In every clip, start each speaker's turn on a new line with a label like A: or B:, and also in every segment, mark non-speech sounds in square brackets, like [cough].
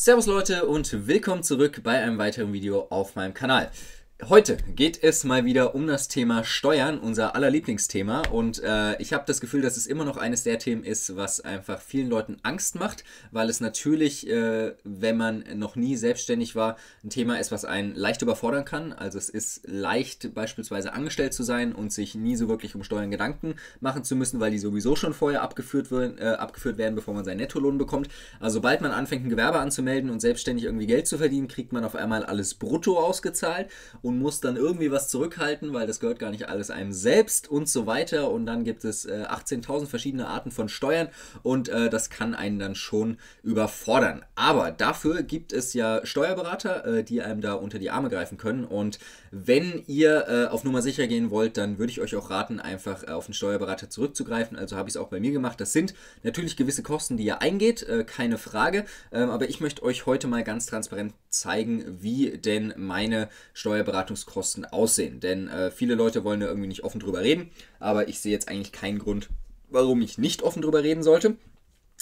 A: Servus Leute und willkommen zurück bei einem weiteren Video auf meinem Kanal. Heute geht es mal wieder um das Thema Steuern, unser aller Lieblingsthema. Und äh, ich habe das Gefühl, dass es immer noch eines der Themen ist, was einfach vielen Leuten Angst macht, weil es natürlich, äh, wenn man noch nie selbstständig war, ein Thema ist, was einen leicht überfordern kann. Also es ist leicht beispielsweise angestellt zu sein und sich nie so wirklich um Steuern Gedanken machen zu müssen, weil die sowieso schon vorher abgeführt, werden, äh, abgeführt werden, bevor man seinen Nettolohn bekommt. Also sobald man anfängt, ein Gewerbe anzumelden und selbstständig irgendwie Geld zu verdienen, kriegt man auf einmal alles brutto ausgezahlt und muss dann irgendwie was zurückhalten, weil das gehört gar nicht alles einem selbst und so weiter. Und dann gibt es äh, 18.000 verschiedene Arten von Steuern und äh, das kann einen dann schon überfordern. Aber dafür gibt es ja Steuerberater, äh, die einem da unter die Arme greifen können. Und wenn ihr äh, auf Nummer sicher gehen wollt, dann würde ich euch auch raten, einfach äh, auf einen Steuerberater zurückzugreifen. Also habe ich es auch bei mir gemacht. Das sind natürlich gewisse Kosten, die ihr eingeht, äh, keine Frage. Ähm, aber ich möchte euch heute mal ganz transparent zeigen, wie denn meine Steuerberatungskosten aussehen. Denn äh, viele Leute wollen da irgendwie nicht offen drüber reden, aber ich sehe jetzt eigentlich keinen Grund, warum ich nicht offen drüber reden sollte.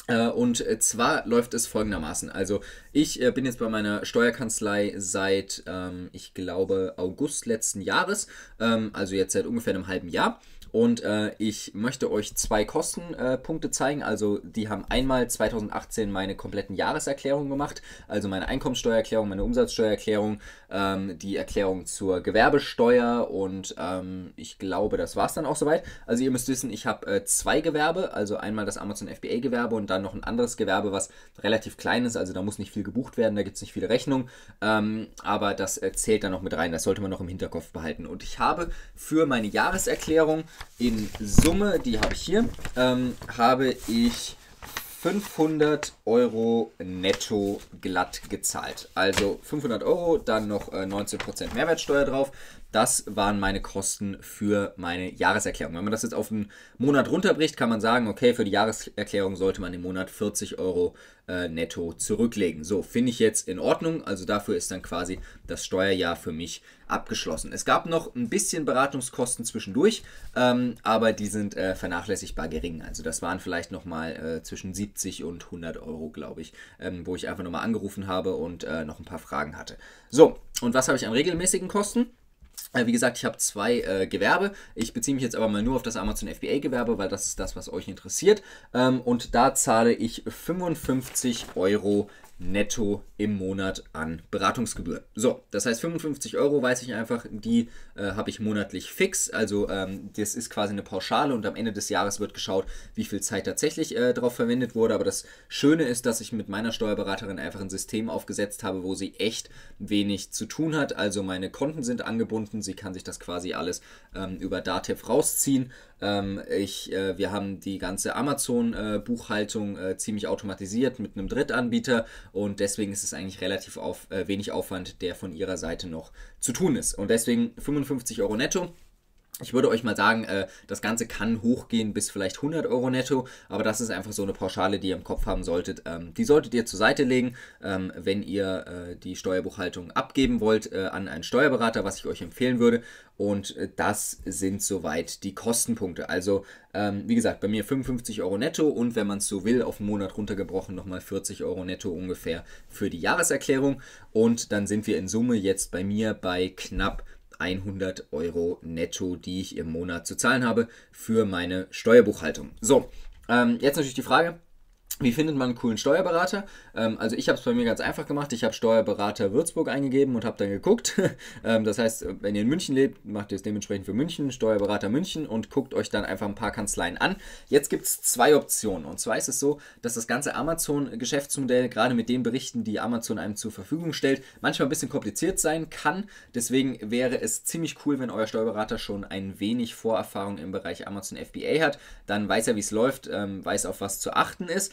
A: Äh, und zwar läuft es folgendermaßen. Also ich äh, bin jetzt bei meiner Steuerkanzlei seit, ähm, ich glaube, August letzten Jahres, ähm, also jetzt seit ungefähr einem halben Jahr. Und äh, ich möchte euch zwei Kostenpunkte äh, zeigen. Also die haben einmal 2018 meine kompletten Jahreserklärungen gemacht, also meine Einkommensteuererklärung, meine Umsatzsteuererklärung, ähm, die Erklärung zur Gewerbesteuer und ähm, ich glaube, das war es dann auch soweit. Also ihr müsst wissen, ich habe äh, zwei Gewerbe, also einmal das Amazon FBA Gewerbe und dann noch ein anderes Gewerbe, was relativ klein ist, also da muss nicht viel gebucht werden, da gibt es nicht viele Rechnungen, ähm, aber das äh, zählt dann noch mit rein, das sollte man noch im Hinterkopf behalten. Und ich habe für meine Jahreserklärung in Summe, die habe ich hier, ähm, habe ich 500 Euro netto glatt gezahlt. Also 500 Euro, dann noch äh, 19% Mehrwertsteuer drauf. Das waren meine Kosten für meine Jahreserklärung. Wenn man das jetzt auf einen Monat runterbricht, kann man sagen, okay, für die Jahreserklärung sollte man im Monat 40 Euro äh, netto zurücklegen. So, finde ich jetzt in Ordnung. Also dafür ist dann quasi das Steuerjahr für mich abgeschlossen. Es gab noch ein bisschen Beratungskosten zwischendurch, ähm, aber die sind äh, vernachlässigbar gering. Also das waren vielleicht nochmal äh, zwischen 70 und 100 Euro, glaube ich, ähm, wo ich einfach nochmal angerufen habe und äh, noch ein paar Fragen hatte. So, und was habe ich an regelmäßigen Kosten? Äh, wie gesagt, ich habe zwei äh, Gewerbe. Ich beziehe mich jetzt aber mal nur auf das Amazon FBA Gewerbe, weil das ist das, was euch interessiert. Ähm, und da zahle ich 55 Euro netto im Monat an Beratungsgebühren. So, das heißt 55 Euro weiß ich einfach, die äh, habe ich monatlich fix. Also ähm, das ist quasi eine Pauschale und am Ende des Jahres wird geschaut, wie viel Zeit tatsächlich äh, darauf verwendet wurde. Aber das Schöne ist, dass ich mit meiner Steuerberaterin einfach ein System aufgesetzt habe, wo sie echt wenig zu tun hat. Also meine Konten sind angebunden, sie kann sich das quasi alles ähm, über Datev rausziehen. Ähm, ich, äh, wir haben die ganze Amazon-Buchhaltung äh, ziemlich automatisiert mit einem Drittanbieter und deswegen ist es eigentlich relativ auf, äh, wenig Aufwand, der von ihrer Seite noch zu tun ist. Und deswegen 55 Euro netto. Ich würde euch mal sagen, äh, das Ganze kann hochgehen bis vielleicht 100 Euro netto, aber das ist einfach so eine Pauschale, die ihr im Kopf haben solltet. Ähm, die solltet ihr zur Seite legen, ähm, wenn ihr äh, die Steuerbuchhaltung abgeben wollt äh, an einen Steuerberater, was ich euch empfehlen würde. Und äh, das sind soweit die Kostenpunkte. Also, ähm, wie gesagt, bei mir 55 Euro netto und wenn man es so will, auf einen Monat runtergebrochen nochmal 40 Euro netto ungefähr für die Jahreserklärung. Und dann sind wir in Summe jetzt bei mir bei knapp 100 Euro netto, die ich im Monat zu zahlen habe für meine Steuerbuchhaltung. So, ähm, jetzt natürlich die Frage, wie findet man einen coolen Steuerberater? Ähm, also ich habe es bei mir ganz einfach gemacht. Ich habe Steuerberater Würzburg eingegeben und habe dann geguckt. [laughs] ähm, das heißt, wenn ihr in München lebt, macht ihr es dementsprechend für München, Steuerberater München und guckt euch dann einfach ein paar Kanzleien an. Jetzt gibt es zwei Optionen. Und zwar ist es so, dass das ganze Amazon-Geschäftsmodell, gerade mit den Berichten, die Amazon einem zur Verfügung stellt, manchmal ein bisschen kompliziert sein kann. Deswegen wäre es ziemlich cool, wenn euer Steuerberater schon ein wenig Vorerfahrung im Bereich Amazon FBA hat. Dann weiß er, wie es läuft, ähm, weiß, auf was zu achten ist.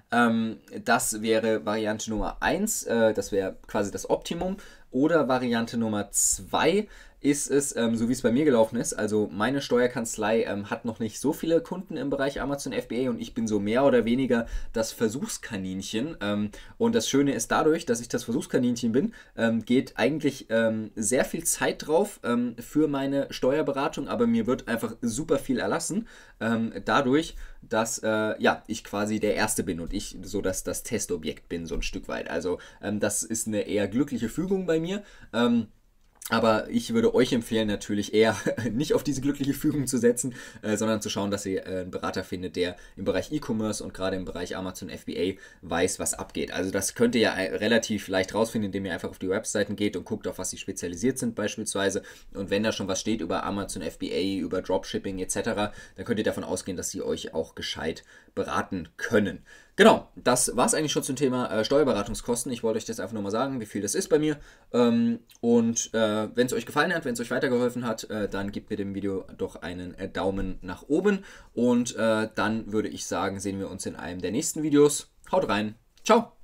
A: Ähm, das wäre Variante Nummer 1, äh, das wäre quasi das Optimum. Oder Variante Nummer 2 ist es, ähm, so wie es bei mir gelaufen ist. Also meine Steuerkanzlei ähm, hat noch nicht so viele Kunden im Bereich Amazon FBA und ich bin so mehr oder weniger das Versuchskaninchen. Ähm, und das Schöne ist dadurch, dass ich das Versuchskaninchen bin, ähm, geht eigentlich ähm, sehr viel Zeit drauf ähm, für meine Steuerberatung, aber mir wird einfach super viel erlassen. dadurch, dass äh, ja, ich quasi der Erste bin und ich ich so dass das Testobjekt bin, so ein Stück weit. Also ähm, das ist eine eher glückliche Fügung bei mir. Ähm, aber ich würde euch empfehlen, natürlich eher [laughs] nicht auf diese glückliche Fügung zu setzen, äh, sondern zu schauen, dass ihr äh, einen Berater findet, der im Bereich E-Commerce und gerade im Bereich Amazon FBA weiß, was abgeht. Also das könnt ihr ja äh, relativ leicht rausfinden, indem ihr einfach auf die Webseiten geht und guckt, auf was sie spezialisiert sind beispielsweise. Und wenn da schon was steht über Amazon FBA, über Dropshipping etc., dann könnt ihr davon ausgehen, dass sie euch auch gescheit beraten können. Genau, das war es eigentlich schon zum Thema äh, Steuerberatungskosten. Ich wollte euch das einfach nur mal sagen, wie viel das ist bei mir. Ähm, und äh, wenn es euch gefallen hat, wenn es euch weitergeholfen hat, äh, dann gebt mir dem Video doch einen äh, Daumen nach oben. Und äh, dann würde ich sagen, sehen wir uns in einem der nächsten Videos. Haut rein. Ciao.